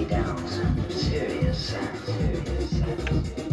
lay down serious. Serious.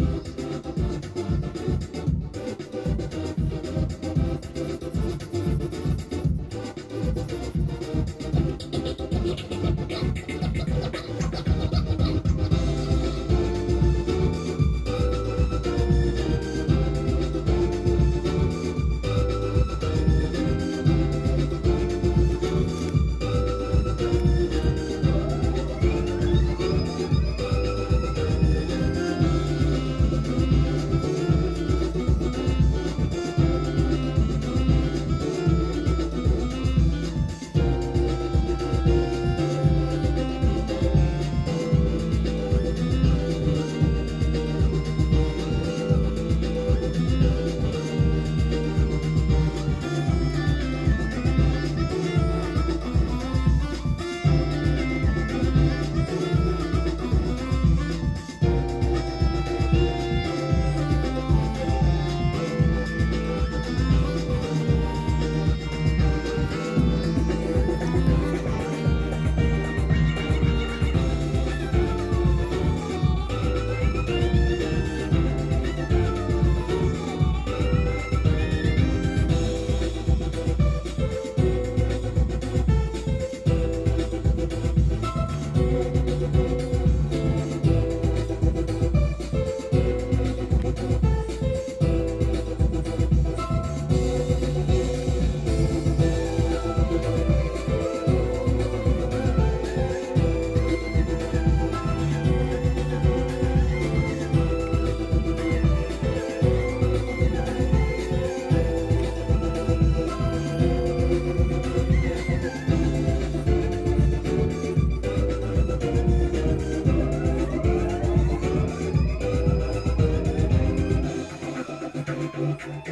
Thank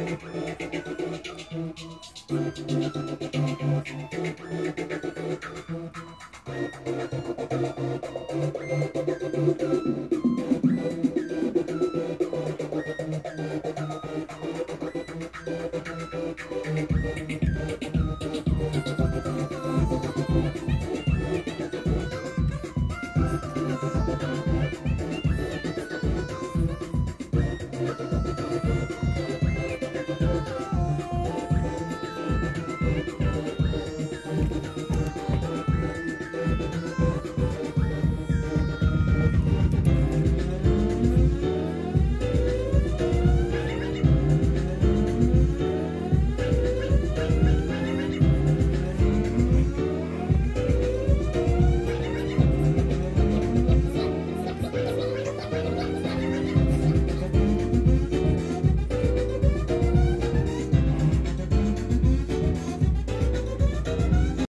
you.